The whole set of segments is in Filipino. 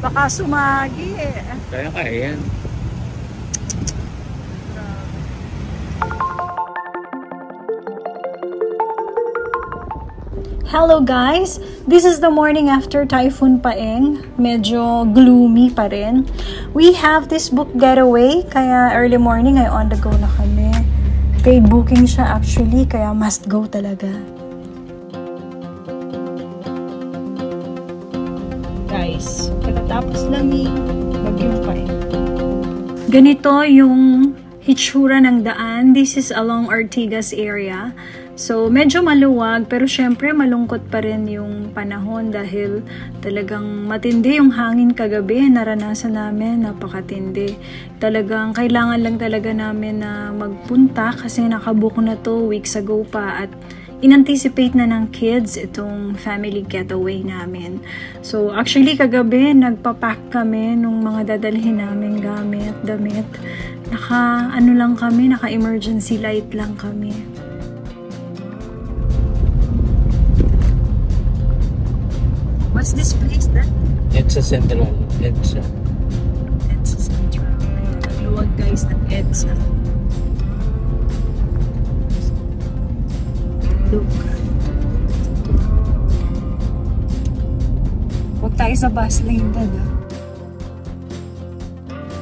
Baka sumagi eh. Kaya kaya yan. Hello guys! This is the morning after Typhoon Paeng. Medyo gloomy pa rin. We have this book getaway, kaya early morning ay on the go na kami. Paid booking siya actually, kaya must go talaga. Lang ni Bagyong Paeng. Ganito yung hitsura ng daan. This is along Ortigas area. So, medyo maluwag, pero syempre malungkot pa rin yung panahon dahil talagang matindi yung hangin kagabi. Naranasan namin, napakatindi. Talagang kailangan lang talaga namin na magpunta kasi nakabook na to weeks ago pa at inanticipate na ng kids itong family getaway namin. So, actually, kagabi, nagpapack kami nung mga dadalhin namin gamit, damit. Naka, ano lang kami, naka emergency light lang kami. What's this place then? EDSA Central. EDSA. EDSA Central. Luwag guys ng EDSA. Look. Huwag tayo sa bus lane dad ah.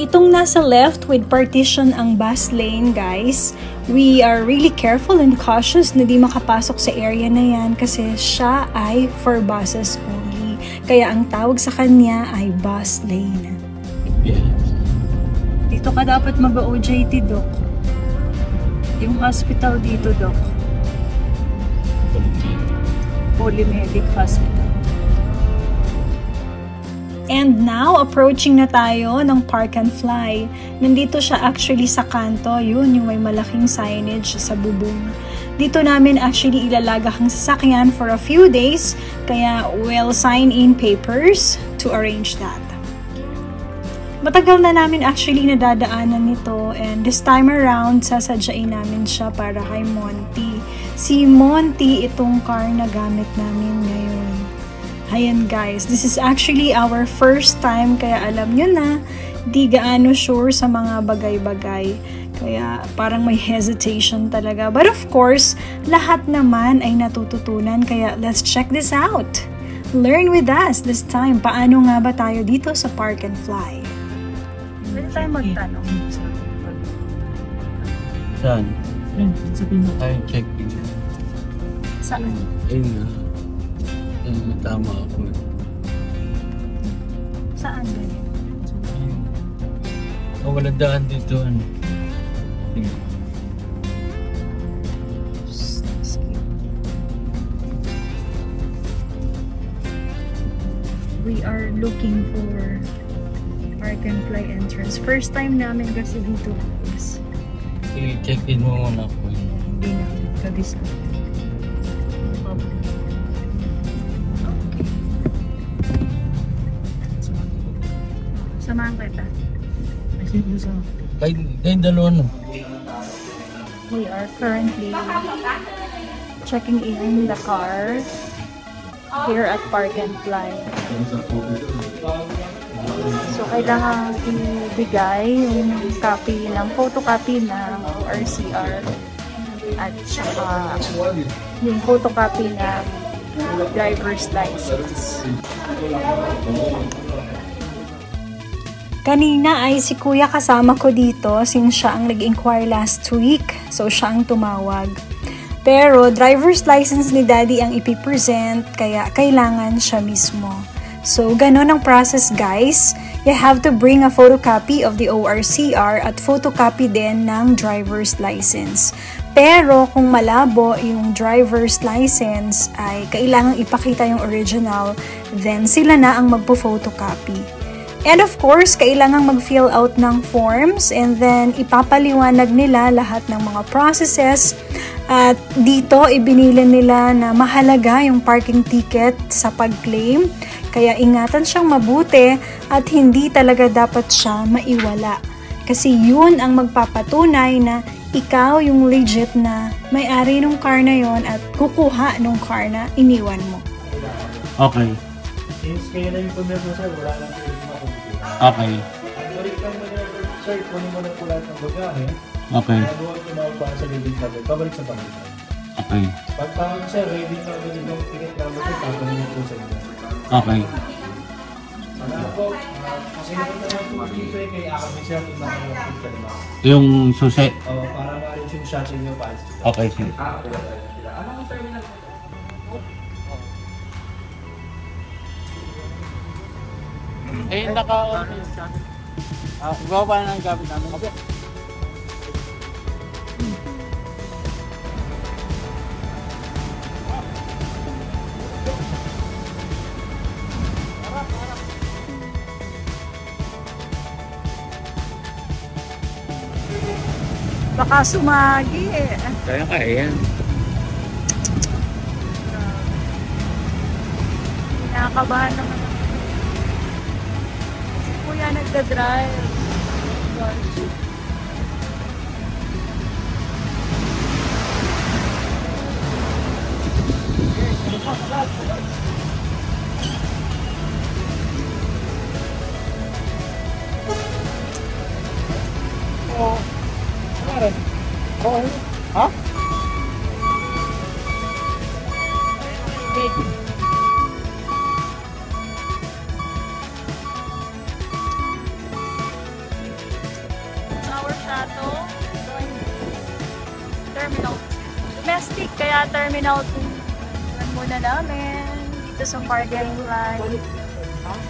Itong nasa left with partition ang bus lane guys, we are really careful and cautious na di makapasok sa area na yan kasi siya ay for buses only. Kaya ang tawag sa kanya ay bus lane. Yeah. Dito ka dapat mag-OJT, Doc. Yung hospital dito, Doc. Polymedic Hospital. And now, approaching na tayo ng Park and Fly. Nandito siya actually sa kanto. Yun, yung may malaking signage sa bubong. Dito namin actually ilalagak ang sasakyan for a few days. Kaya we'll sign in papers to arrange that. Matagal na namin actually nadadaanan nito and this time around sasadyain namin siya para kay Monty. Si Monty itong car na gamit namin ngayon. Ayan guys, this is actually our first time kaya alam nyo na di gaano sure sa mga bagay-bagay. Kaya parang may hesitation talaga. But of course, lahat naman ay natututunan kaya let's check this out. Learn with us this time. Paano nga ba tayo dito sa Park and Fly? Pwede tayo magtanong. Saan? Sabihin mo. Ay, check. Saan? Ayun na. Ayun, tama ako. Saan ba? Ayun. Oh, wala daan dito. Ano? Sige. We are looking for Park and Fly entrance. First time namin kasi dito guys. Sige, check in mo muna ako. Hindi namin ka-discount. Samahan kita. Kayo, kayong dalawa no? We are currently checking in the car here at Park and Fly. So, kailangan ibigay yung copy ng photocopy ng RCR at saka yung photocopy ng driver's license. Kanina ay si kuya kasama ko dito since siya ang nag-inquire last week. So, siya ang tumawag. Pero, driver's license ni daddy ang ipipresent, kaya kailangan siya mismo. So, ganon ang process guys. You have to bring a photocopy of the ORCR at photocopy din ng driver's license. Pero kung malabo yung driver's license ay kailangang ipakita yung original, then sila na ang magpo-photocopy. And of course, kailangang mag-fill out ng forms and then ipapaliwanag nila lahat ng mga processes. At dito, ibinilin nila na mahalaga yung parking ticket sa pag-claim. Kaya ingatan siyang mabuti at hindi talaga dapat siya maiwala. Kasi yun ang magpapatunay na ikaw yung legit na may-ari ng car na yon at kukuha ng car na iniwan mo. Okay. Since kayo na yung pumirma sir, wala lang kayo yung. Okay. Ang balik lang mo na sir, kunin mo na po lahat ng bagahe. Okay. Kaya ko na pa sa living cabinet. Pabalik sa panginoon. Okay. Pag tawag sir, ready na agad yung ticket number ko, tatanungin po sa inyo. Okay. Ano po, ah, kasi naman naman po dito eh, kay Akami sir, kung nakakapit ka. Yung susi. Oh, para ma-arrange yung shot inyo pa. Okay, sige. Ah, wala tayo sila. Ano ang terminal po? Eh, naka... Ah, gawa pa ng gamit namin. Okay. Baka sumagi eh. Kaya kaya yan. Nakakabahan naman. Si Kuya nagda-drive. Gosh. Ha? Our shuttle going Terminal Domestic, kaya Terminal 2. Yan muna namin. Dito sa parking lot.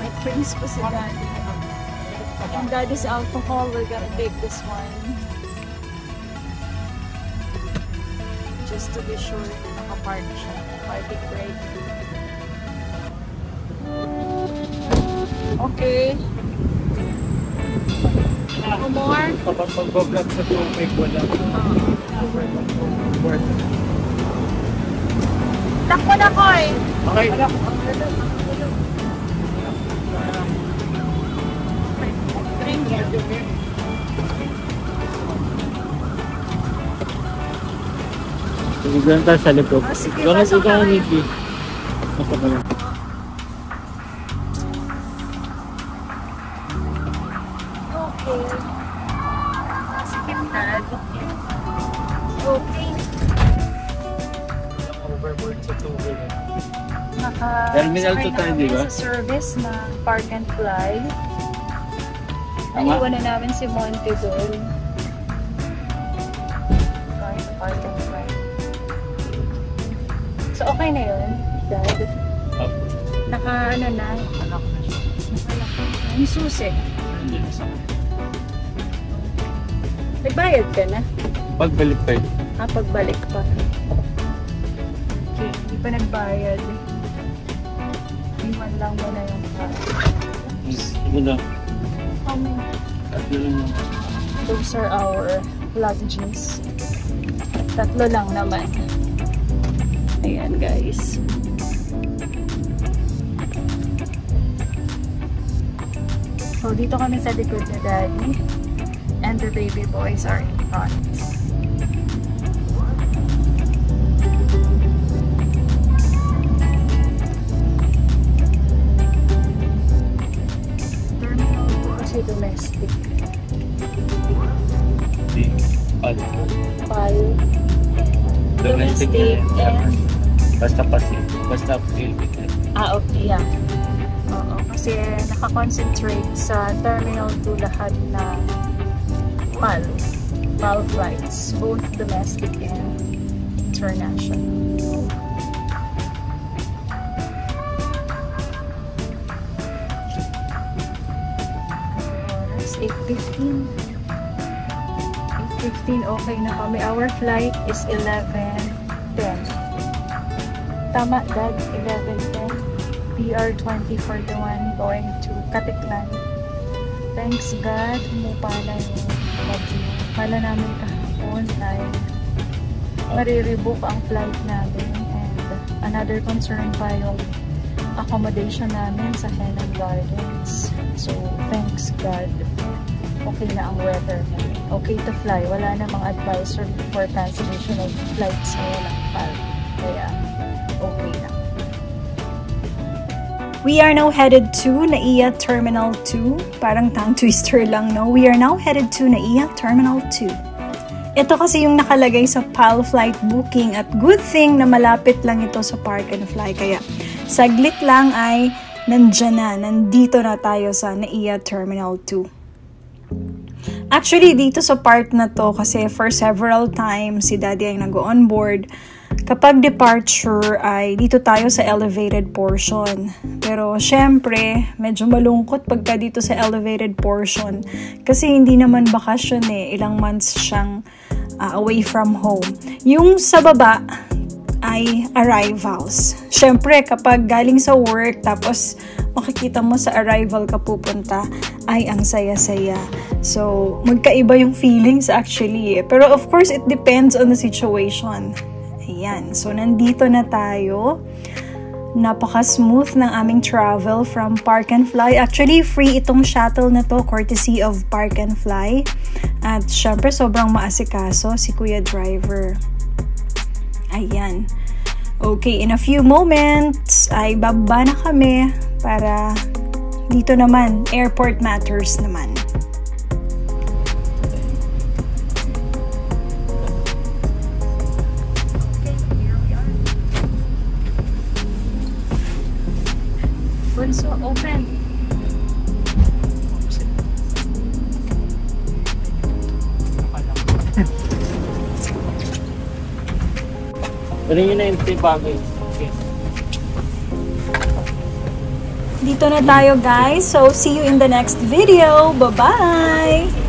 May drinks pa si Daddy. And Daddy's alcohol, we're gonna take this one. Just to be sure nakapark siya. Parking brake. Okay. No more? Kapag mag-vlog sa tubig, wala. Takbo na ko eh. Okay. Thank you. Tumigan tayo sa likod. Ah, sige, Bakit pasok ikaw, na kayo. Nikki? Ka na. Okay. Sige, Dad. Okay. Overboard sa tubig. Naka Terminal sakay two tayo, na di ba? Sa service ng Park and Fly. Naiwan na namin si Monte doon. Park and Fly. Okay na yun, Dad? Oh. Naka, ano na? Yung susi. Nagbayad ka na? Pagbalik tayo. Ah, pagbalik pa. Okay, hindi pa nagbayad. Iwan lang mo na yung car. Sige na. Um, Tatlo lang yung... those are our luggages. Tatlo lang naman. Ayan, guys. So, dito kami sa likod ni Daddy. And the baby boys are in front. Kasi nakakoncentrate sa Terminal 2 lahat na PAL. PAL flights, both domestic and international. Oras, 8.15. 8.15, okay na kami. Our flight is 11.10. Tama, Dad. 11.10. PR20 for the one going to Katiklan. Thanks God, umupa na yung bagyo. Kala namin kahapon ay marirebook ang flight namin and another concern pa yung accommodation namin sa Henan Gardens. So, thanks God. Okay na ang weather. Okay to fly. Wala namang advisory for cancellation of flights na walang pal. Kaya, We are now headed to NAIA Terminal 2. Parang tongue twister lang, no? We are now headed to NAIA Terminal 2. Ito kasi yung nakalagay sa PAL flight booking at good thing na malapit lang ito sa Park and Fly. Kaya saglit lang ay nandyan na, nandito na tayo sa NAIA Terminal 2. Actually, dito sa part na to, kasi for several times si daddy ay nag-on board, kapag departure ay dito tayo sa elevated portion. Pero syempre, medyo malungkot pagka dito sa elevated portion. Kasi hindi naman bakasyon eh, ilang months siyang uh, away from home. Yung sa baba, ay arrivals. Syempre, kapag galing sa work, tapos makikita mo sa arrival ka pupunta, ay ang saya-saya. So, magkaiba yung feelings actually. Eh. Pero of course, it depends on the situation. Ayan. So, nandito na tayo. Napaka-smooth ng aming travel from Park and Fly. Actually, free itong shuttle na to, courtesy of Park and Fly. At syempre, sobrang maasikaso si Kuya Driver. Ayan. Okay, in a few moments ay bababa na kami para dito naman, airport matters naman. Bunso, open. Ano yun na yung? Okay. Dito na tayo guys. So, see you in the next video. Bye-bye!